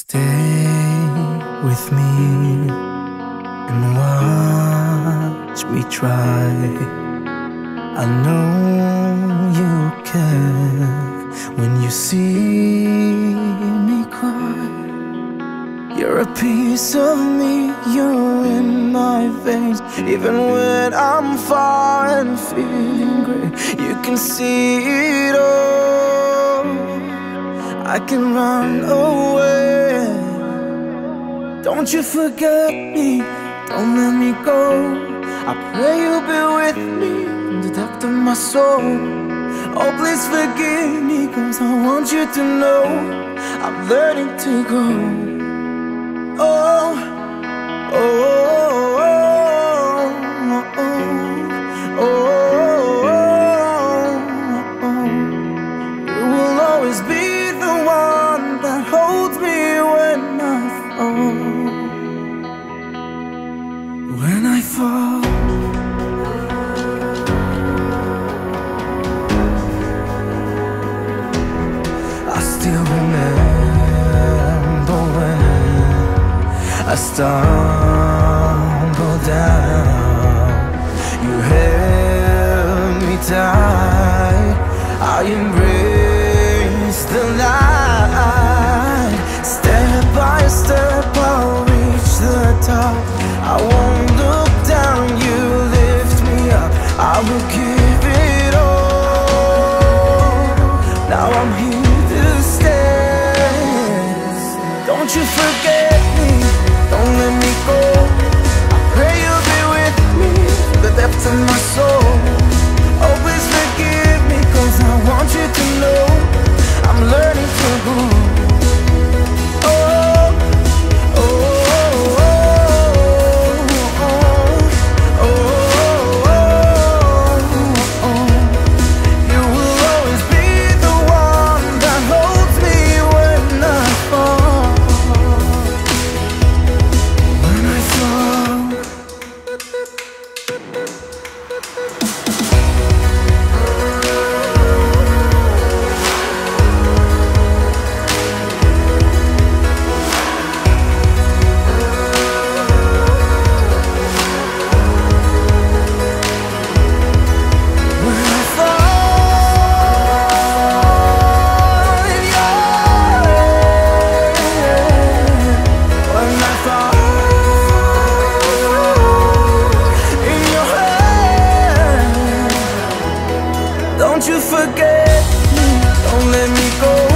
Stay with me and watch me try. I know you care when you see me cry. You're a piece of me, you're in my veins. Even when I'm far and feeling great, you can see it all. I can run away. Don't you forget me, don't let me go. I pray you'll be with me in the depth of my soul. Oh, please forgive me, cause I want you to know I'm learning to go. Oh, I stumbled down. You held me tight. I embraced the light. Step by step, I'll reach the top. I won't look down. You lift me up. I will give it all. Now I'm here to stay. Don't you forget let me go. Don't you forget me, don't let me go.